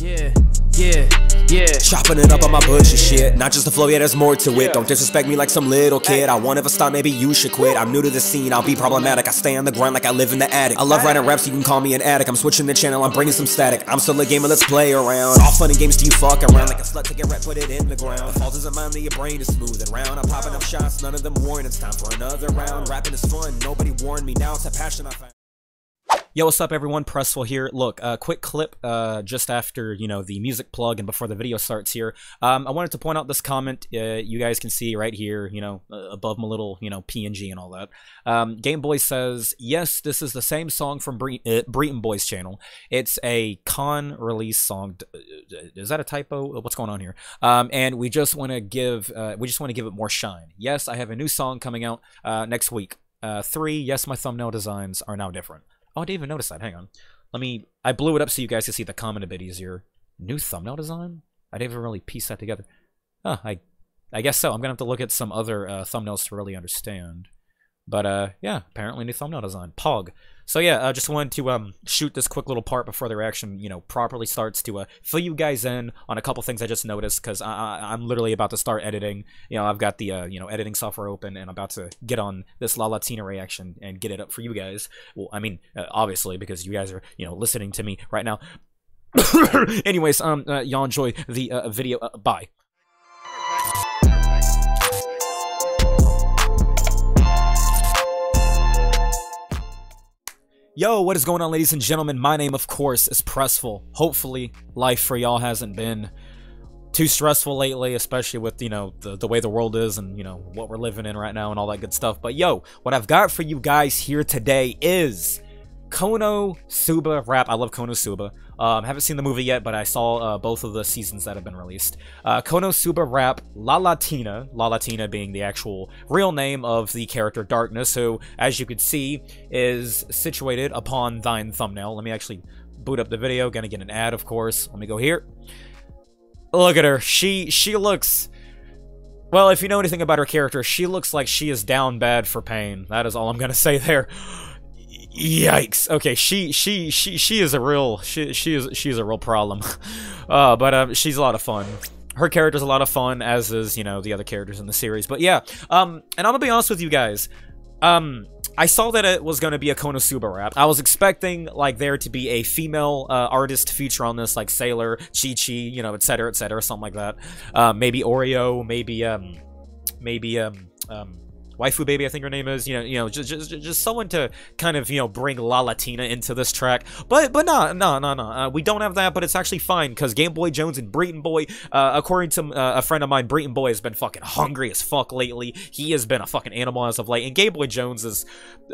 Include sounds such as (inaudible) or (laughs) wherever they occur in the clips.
Yeah, yeah, yeah. Chopping it up on my bush and shit. Not just the flow, yeah, there's more to it. Don't disrespect me like some little kid. I won't ever stop, maybe you should quit. I'm new to the scene, I'll be problematic. I stay on the grind like I live in the attic. I love writing raps, you can call me an addict. I'm switching the channel, I'm bringing some static. I'm still a gamer, let's play around. All fun and games, do you fuck around like a slut? Take a rap, put it in the ground. Fault isn't mine, that your brain is smooth and round. I'm popping up shots, none of them warn. It's time for another round. Rapping is fun, nobody warned me. Now it's a passion I found. Yo, what's up, everyone? PresFull here. Look, a uh, quick clip uh, just after you know the music plug and before the video starts here. Um, I wanted to point out this comment. Uh, you guys can see right here, you know, uh, above my little you know PNG and all that. Um, Game Boy says, "Yes, this is the same song from Bre uh, Boys channel. It's a con release song. Uh, is that a typo? What's going on here? Um, and we just want to give we just want to give it more shine. Yes, I have a new song coming out next week. three. Yes, my thumbnail designs are now different." Oh, I didn't even notice that. Hang on. Let me... I blew it up so you guys can see the comment a bit easier. New thumbnail design? I didn't even really piece that together. Oh, I, I guess so. I'm going to have to look at some other uh, thumbnails to really understand. But, uh, yeah, apparently new thumbnail design. Pog. So yeah, I uh, just wanted to um, shoot this quick little part before the reaction, you know, properly starts to uh, fill you guys in on a couple things I just noticed because I- am literally about to start editing. You know, I've got the uh, you know editing software open and I'm about to get on this Lalatina reaction and get it up for you guys. Well, I mean, uh, obviously because you guys are you know listening to me right now. (coughs) Anyways, um, uh, y'all enjoy the uh, video. bye. Yo, what is going on, ladies and gentlemen? My name, of course, is PresFull. Hopefully, life for y'all hasn't been too stressful lately, especially with, you know, the, the way the world is and, you know, what we're living in right now and all that good stuff. But yo, what I've got for you guys here today is Konosuba Rap. I love Konosuba. Um, haven't seen the movie yet, but I saw uh, both of the seasons that have been released. Uh, Konosuba Rap Lalatina, La Latina being the actual real name of the character Darkness, who, as you can see, is situated upon thine thumbnail. Let me actually boot up the video. Gonna get an ad, of course. Let me go here. Look at her. She she looks. Well, if you know anything about her character, she looks like she is down bad for pain. That is all I'm gonna (laughs) say there. Yikes. Okay, she she she she is a real she she is she's a real problem. (laughs) uh, but um, she's a lot of fun. Her character's a lot of fun, as is you know the other characters in the series. But yeah, um, and I'm gonna be honest with you guys. Um, I saw that it was going to be a Konosuba rap. I was expecting, like, there to be a female uh, artist feature on this, like Sailor, Chi-Chi, you know, etc., etc., something like that. Uh, maybe Oreo, maybe, um, maybe, um, um, waifu baby I think her name is you know you know just just, just someone to kind of you know bring Lalatina into this track. But but no no no no we don't have that but it's actually fine because Game Boy Jones and Breeton Boi uh, according to uh, a friend of mine Breeton Boi has been fucking hungry as fuck lately. He has been a fucking animal as of late and Game Boy Jones is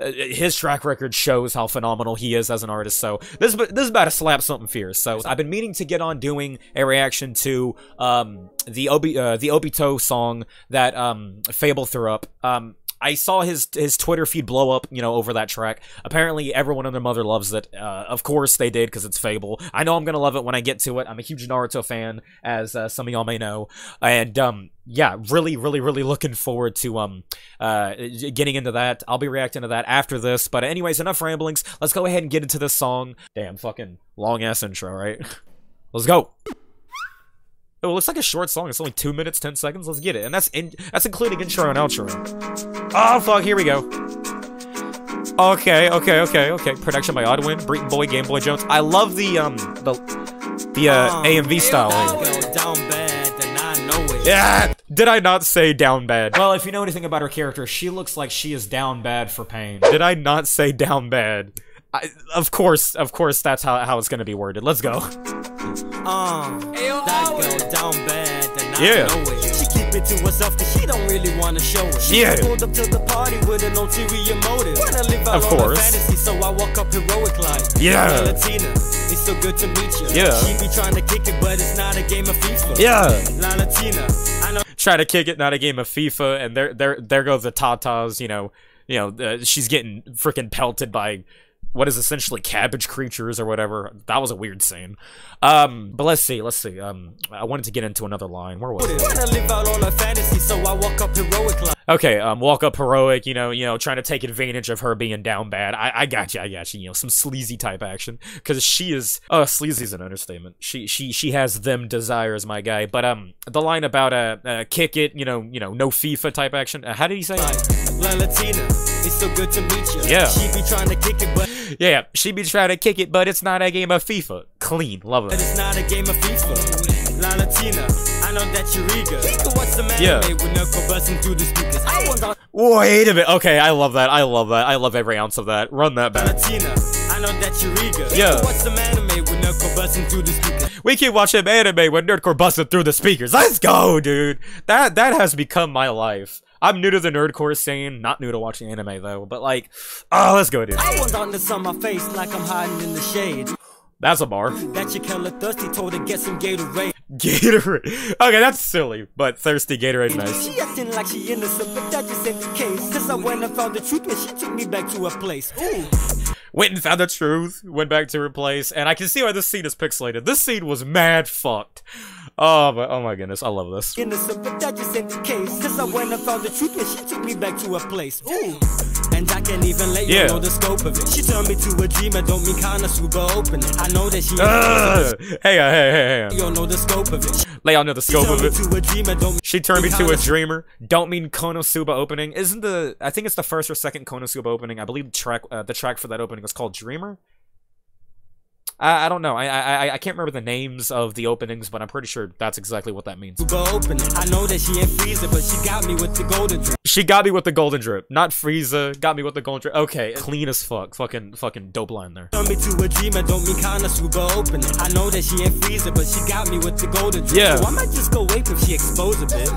uh, his track record shows how phenomenal he is as an artist so this this is about to slap something fierce. So I've been meaning to get on doing a reaction to um the Obi uh, the Obito song that um Fabvl threw up. Um I saw his his Twitter feed blow up, you know, over that track. Apparently, everyone and their mother loves it. Uh, of course, they did because it's Fabvl. I know I'm gonna love it when I get to it. I'm a huge Naruto fan, as uh, some of y'all may know, and um, yeah, really, really, really looking forward to um, uh, getting into that. I'll be reacting to that after this. But anyways, enough ramblings. Let's go ahead and get into this song. Damn, fucking long ass intro, right? (laughs) Let's go. Oh, it looks like a short song. It's only two minutes, ten seconds. Let's get it, and that's in that's including intro and outro. Oh fuck! Here we go. Okay, okay, okay, okay. Production by Oddwin, Breeton Boi, Game Boy Jones. I love the um the the uh, um, AMV style. Yeah. Did I not say down bad? Well, if you know anything about her character, she looks like she is down bad for pain. Did I not say down bad? I, of course, of course, that's how, how it's gonna be worded. Let's go. Uh, that girl down bad, yeah. She keep it to herself cause she don't really wanna show it. She yeah. pulled up to the party with an ulterior motive. Wanna live out of course. fantasy, so I walk up heroic like. Yeah. Latina, it's so good to meet you. Yeah. She be trying to kick it, but it's not a game of FIFA. Yeah. Lalatina, I know. Try to kick it, not a game of FIFA, and there, there, there goes the tatas. You know, you know, uh, she's getting freaking pelted by what is essentially cabbage creatures or whatever. That was a weird scene. Um, but let's see, let's see. Um, I wanted to get into another line. Where was it? Okay, um, walk up heroic, you know, you know, trying to take advantage of her being down bad. I, I got you, I got you. You know, some sleazy type action because she is. Oh, sleazy is an understatement. She, she, she has them desires, my guy. But um, the line about uh, uh kick it, you know, you know, no FIFA type action. Uh, how did he say? La Latina, it's so good to meet you. Yeah. She be trying to kick it, but Yeah, she be trying to kick it, but it's not a game of FIFA. Clean, love it. it's not a game of FIFA. Lalatina, I know that you're eager. To watch some Yeah. with Nerdcore busting through the speakers. I want La Wait a minute. Okay, I love that. I love that. I love every ounce of that. Run that back. Latina, I know that you're eager. Yeah. To watch some anime with Nerdcore busting through the speakers. We keep watching anime when Nerdcore busted through the speakers. Let's go, dude. That that has become my life. I'm new to the nerdcore scene, not new to watching anime though. But like, oh, let's go, dude. I want darkness on my face like I'm hiding in the shade. That's a bar. That your killer thirsty told to get some Gatorade. Gatorade. (laughs) Okay, that's silly, but thirsty Gatorade, nice. She acting like she innocent, but that just ain't the case. Cause I went and found the truth and she took me back to her place. Ooh. Went and found the truth. Went back to her place, and I can see why this scene is pixelated. This scene was mad fucked. Oh, but oh my goodness, I love this. innocent, but that just ain't the case. Cause I went and found the truth and she took me back to her place. Ooh. And I can't even let you know the scope of it. She turned me to a dreamer, don't mean Konosuba open it. I know that she (laughs) Ugh. Hey, uh, hey, hey, hey. you know the scope of it. Lay on to the scope of it. dreamer, She turned me to a dreamer. Don't mean Konosuba opening. Isn't the? I think it's the first or second Konosuba opening. I believe the track, uh, the track for that opening was called Dreamer. I, I don't know. I, I I- can't remember the names of the openings, but I'm pretty sure that's exactly what that means. super open it. I know that she ain't but she got me with the golden drink. She got me with the golden drip, not Frieza. Got me with the golden drip. Okay, clean as fuck. Fucking fucking dope line there. Turned me to a dreamer, don't mean Konosuba open it. I know that she ain't but she got me with the golden drink. Yeah. So I might just go wait if she expose a bit.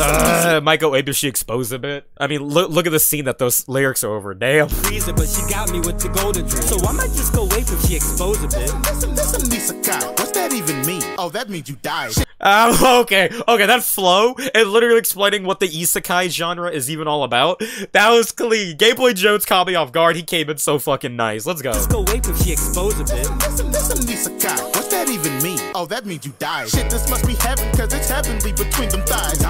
Uh, might go ape if she exposed a bit. I mean, look look at the scene that those lyrics are over. Damn. Frieza, but she got me with the golden drink. So I might just go wait if she expose a bit. Listen, listen, isekai. What's that even mean? Oh, that means you died. Um, okay, okay, that flow and literally explaining what the isekai genre is even all about. That was clean. Game Boy Jones caught me off guard. He came in so fucking nice. Let's go. Just go wait if she expose a bit. Listen, listen, isekai. What's that even mean? Oh, that means you died. Shit, this must be heaven, cause it's heavenly between them thighs.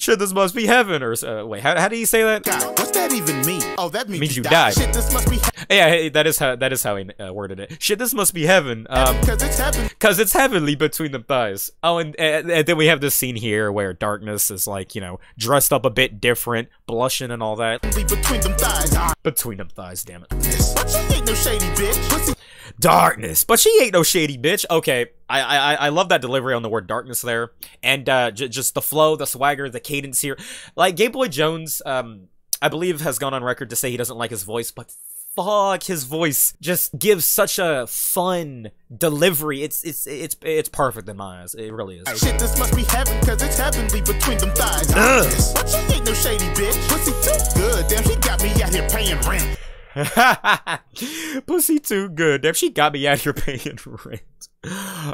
Shit, this must be heaven. Or uh, wait, how, how do you say that? God, what's that even mean? Oh, that means, Means you you died. Shit, this must be Yeah, hey, that is how that is how he uh, worded it. Shit, this must be heaven. Um, cause it's heaven. Cause it's heavenly between the thighs. Oh, and, and and then we have this scene here where darkness is like you know dressed up a bit different, blushing and all that between them thighs. Ah, between them thighs. Damn it. But she ain't no shady bitch. Pussy darkness but she ain't no shady bitch okay i i i love that delivery on the word darkness there and uh j- just the flow the swagger the cadence here like game boy jones um i believe has gone on record to say he doesn't like his voice but fuck his voice just gives such a fun delivery it's it's it's it's perfect in my eyes it really is Shit, this must be heaven, cause it's heavenly between them thighs. Ugh. But she ain't no shady bitch. Pussy too good. Damn, she got me out here paying rent. (laughs) Pussy too good. Damn, she got me out here (laughs) paying rent.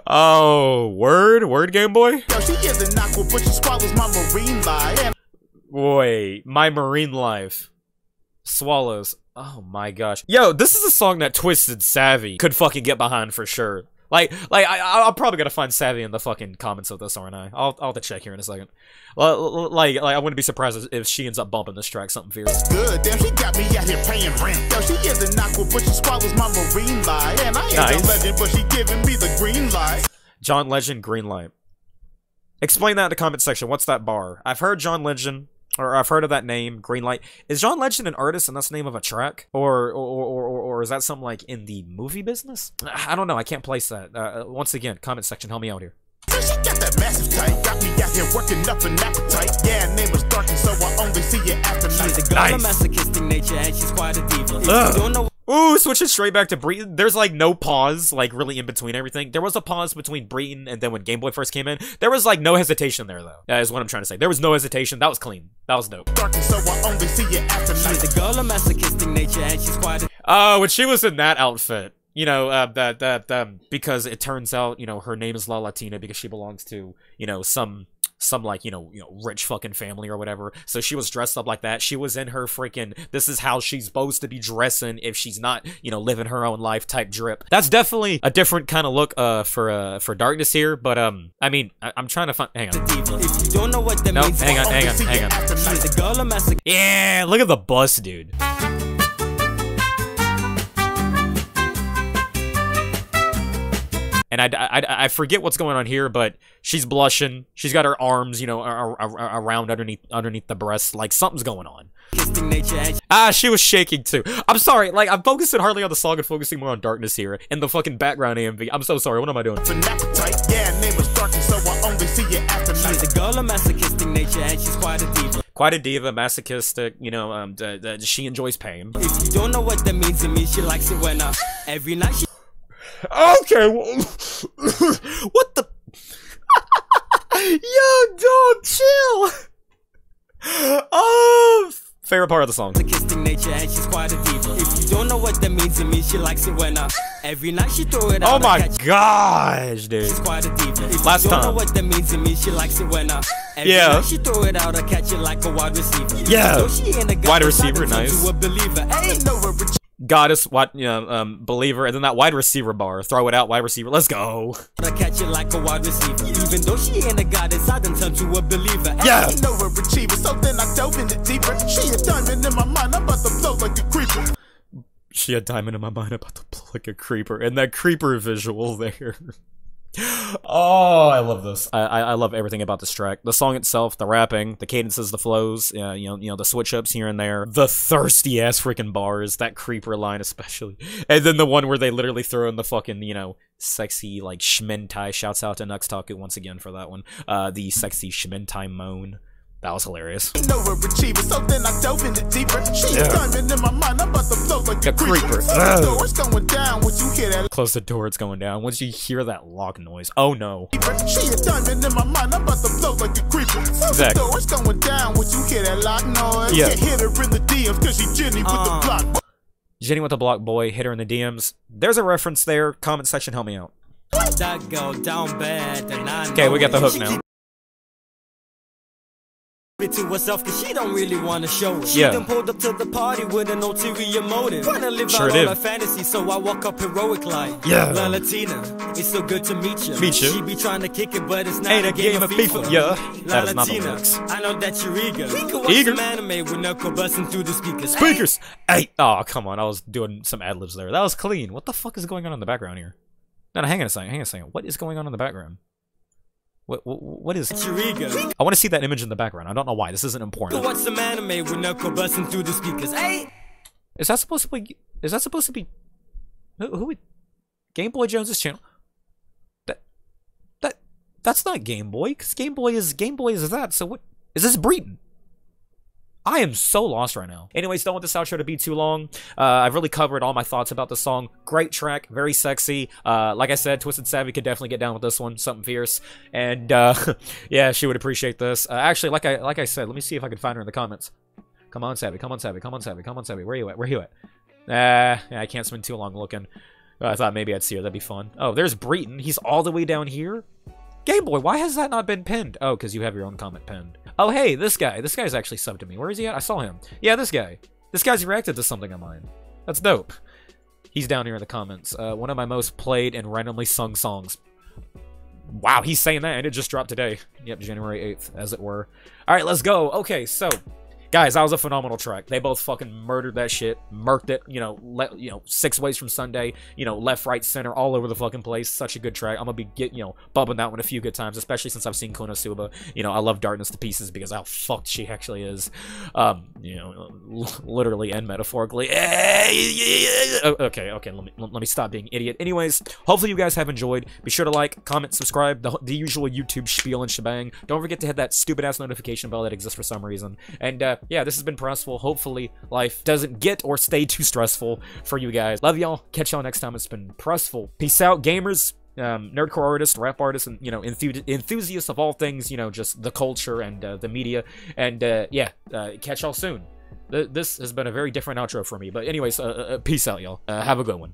Oh, word, word, Game Boy. Yo, she is an aqua, but she swallows my marine life. Wait, my marine life. Swallows. Oh my gosh. Yo, this is a song that Twisted Savvy could fucking get behind for sure. Like, like I, I- I'm probably gonna find Savvy in the fucking comments of this, aren't I? I'll, I'll have to check here in a second. Like, like I wouldn't be surprised if she ends up bumping this track something fierce. good. Damn, she got me out here paying rent. Yo, she is an aqua, but she swallows my marine life. And I ain't Nice. a legend, but she giving me the green light. John Legend, Green Light. Explain that in the comment section. What's that bar? I've heard John Legend, or I've heard of that name, Green Light. Is John Legend an artist and that's the name of a track? Or or, or, or, or is that something like in the movie business? I don't know. I can't place that. Uh, once again, comment section, help me out here. She got that massive type. Got me out here working up an appetite. Yeah, name was dark, and so I only see it after night. She's a girl of Nice. masochistic nature and she's quite a diva. If Ugh. You don't Ooh, switching straight back to Breeton. There's like no pause, like really in between everything. There was a pause between Breeton and then when Game Boy first came in. There was like no hesitation there though. That is what I'm trying to say. There was no hesitation. That was clean. That was dope. dark, and so I only see it after night. she's a girl of masochistic nature and she's quite a Oh, when she was in that outfit, you know, uh, that that um, because it turns out, you know, her name is Lalatina because she belongs to, you know, some some like you know you know rich fucking family or whatever. So she was dressed up like that. She was in her freaking. This is how she's supposed to be dressing if she's not you know living her own life type drip. That's definitely a different kind of look uh for uh for darkness here. But um I mean I- I'm trying to find. Hang on. If you don't know what that No, means, hang on, hang on, hang on. after night. she's a girl, a master. Yeah, look at the bus, dude. And I, I, I forget what's going on here, but she's blushing. She's got her arms, you know, ar- ar- ar- around underneath underneath the breasts. Like something's going on. Instinct nature and Ah, she was shaking too. I'm sorry. Like I'm focusing hardly on the song and focusing more on darkness here and the fucking background AMV. I'm so sorry. What am I doing? An appetite. Yeah, name is dark, and so I only see it after night. she's a girl, a masochistic nature and she's quite a diva. Quite a diva, masochistic. You know, um, d- d- she enjoys pain. If you don't know what that means, it means she likes it when uh, every night she Okay. Well, (laughs) what the? Yo, dog, chill. Oh, favorite part of the song. masochistic nature and she's quite a diva. If you don't know what that means, it means she likes it when uh, every night she throw it out. Oh my catch gosh, dude. She's quite a diva. If Last you don't time. know what that means, it means she likes it when uh, every Yeah. night she throw it out or catch it like a wide receiver. Yeah. So she ain't a Wide receiver, done nice. To a believer. Ain't no rich Goddess, what, you know, um, believer, and then that wide receiver bar. Throw it out, wide receiver. Let's go. I catch it like a wide receiver. Even though she ain't a goddess, I done turned to a believer. Hey, Yeah. ain't no achiever. So then I dove in it deeper. She a diamond in my mind. I'm about to blow like a creeper. She a diamond in my mind about to blow like a creeper, and that creeper visual (laughs) there. (gasps) oh, I love this. I, I love everything about this track. The song itself, the rapping, the cadences, the flows, uh, you know, you know, the switch ups here and there, the thirsty ass freaking bars, that creeper line especially, (laughs) and then the one where they literally throw in the fucking you know sexy like shmentai. Shouts out to Nux Nuxtaku once again for that one. Uh, the sexy shmentai moan. That was hilarious. Ain't no achiever. So then I dove in it deeper. She Yeah. a diamond in my mind. I'm about to blow like The a creeper. creeper. So Ugh. the door's going down when you hear that. Close the door, it's going down. Once you hear that lock noise, oh no. creeper. She a diamond in my mind. I'm about to blow like a creeper. So Exactly. the door's going down when you hear that lock noise. Yeah. hit her in the DMs cause she Jenny with Uh. the block. Jenny with the block boy, hit her in the DMs. There's a reference there. Comment section, help me out. That girl down bad, and I Okay, know we got the it. hook She now. It to herself cause she don't really wanna show it. She Yeah. pulled up to the party with an ulterior motive. Wanna live Sure out all her fantasy, so I walk up heroic like. Yeah. Lalatina, it's so good to meet you. Meet you. She be trying to kick it, but it's not Ain't a a game of FIFA. Yeah. La That is not the I know that you're eager. We could watch Eager. some anime with Nerdcore busting through the speakers. Speakers! Hey! Oh, come on. I was doing some ad libs there. That was clean. What the fuck is going on in the background here? No, no, hang on a second. Hang on a second. What is going on in the background? What, what, what is. Eager. I want to see that image in the background. I don't know why. This isn't important. watch some anime with Nerdcore busting through the speakers. Hey! Is that supposed to be. Is that supposed to be. Who, who would. Game Boy Jones's channel? That. That. That's not Game Boy, because Game Boy is. Game Boy is that, so what. Is this Breeton? I am so lost right now. Anyways, don't want this outro to be too long. Uh, I've really covered all my thoughts about the song. Great track, very sexy. Uh, like I said, Twisted Savvy could definitely get down with this one, something fierce. And uh, (laughs) yeah, she would appreciate this. Uh, actually, like I like I said, let me see if I can find her in the comments. Come on, Savvy. Come on, Savvy. Come on, Savvy. Come on, Savvy. Where are you at? Where you at? Uh, yeah, I can't spend too long looking. Uh, I thought maybe I'd see her. That'd be fun. Oh, there's Breeton. He's all the way down here. Game Boy, why has that not been pinned? Oh, because you have your own comment pinned. Oh, hey, this guy. This guy's actually subbed to me. Where is he at? I saw him. Yeah, this guy. This guy's reacted to something of mine. That's dope. He's down here in the comments. Uh, one of my most played and randomly sung songs. Wow, he's saying that, and it just dropped today. Yep, January 8th, as it were. All right, let's go. Okay, so guys, that was a phenomenal track. They both fucking murdered that shit, murked it. You know, let you know six ways from Sunday. You know, left, right, center, all over the fucking place. Such a good track. I'm gonna be get you know bumping that one a few good times, especially since I've seen Konosuba. You know, I love Darkness to pieces because how fucked she actually is. Um, you know, (laughs) literally and metaphorically. Oh, Okay, okay, let me let me stop being idiot. Anyways, hopefully you guys have enjoyed. Be sure to like, comment, subscribe, the, the usual YouTube spiel and shebang. Don't forget to hit that stupid ass notification bell that exists for some reason. And uh, yeah, this has been PresFull. Hopefully life doesn't get or stay too stressful for you guys. Love y'all. Catch y'all next time. It's been PresFull. Peace out, gamers. Um, nerdcore artists, rap artists, and you know, enthu- enthusiasts of all things, you know, just the culture and uh, the media. And uh, yeah, uh, catch y'all soon. Th- this has been a very different outro for me. But anyways, uh, uh, peace out, y'all. Uh, have a good one.